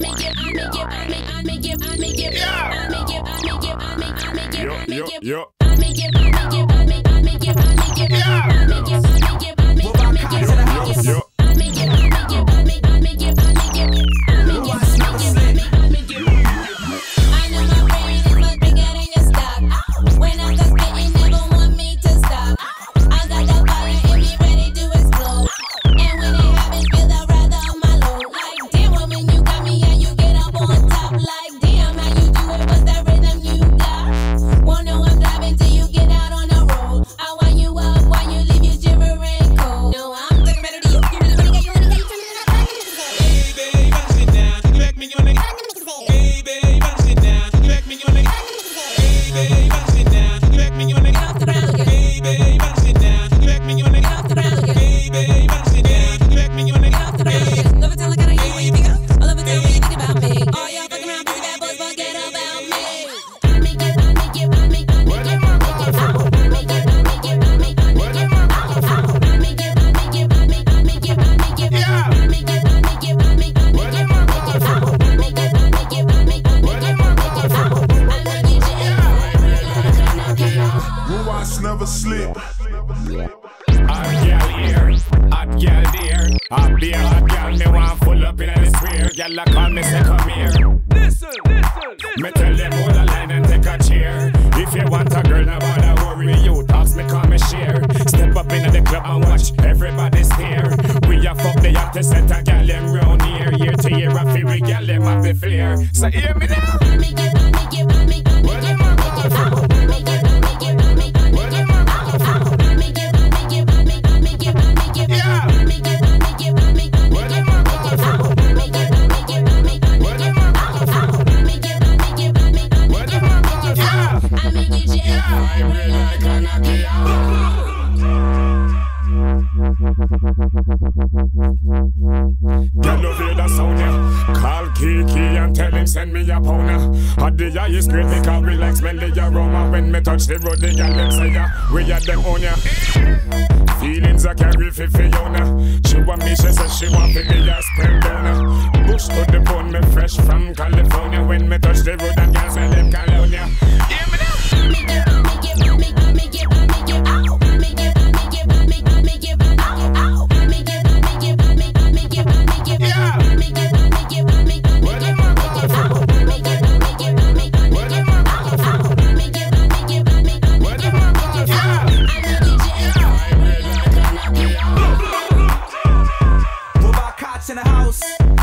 make it yep. shots never slip. I gal here, hot gal there. I be a hot gal, me want full up in the square. Gal, I call me say come here. Listen, listen, listen. Me tell them all the line and take a chair. If you want a girl, no bother worry. You talks me come and share. Step up in the club and watch everybody stare. We a fuck the up to set a gal them round here. Year to year, I feel we gal them have the flair. So hear me now. Let me get on real like an sound, yeah. Call Kiki and tell him send me a pounder. At the highest aroma. When me touch the road, the gal them we are them on, yeah. Feelings I carry for Fiona. She want me, she says she want me to be a spell donor. Bush the bone, me fresh from California. When me touch the road, in the house.